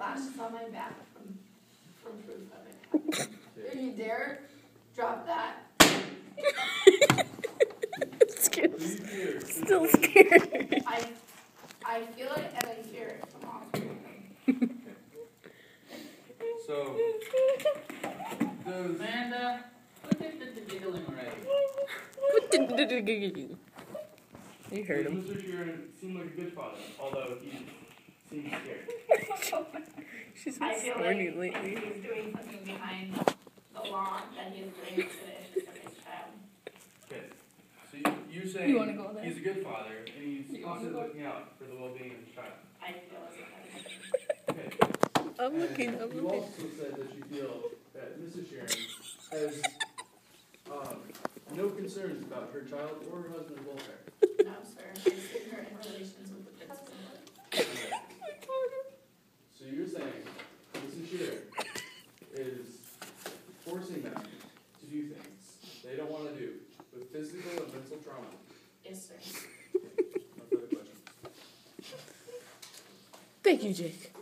lashes on my back from, from proof of it. If you dare drop that, Scared. Do you fear? Still scared. I, I feel it and I hear it from off. So, does Amanda, look at the giggling already. you heard does him. Mr. Sheeran seem like a good father, although he seems scared? She's I been feel like lately. he's doing something behind the lawn that he's is doing to the of his child. Okay. So you, you're saying You go he's a good father and he's You wanna constantly looking out for the well-being of his child. I feel as if Okay. I'm looking, I'm you looking. also said that you feel that Mrs. Sharon has um, no concerns about her child or her husband's welfare. Thank you, Jake.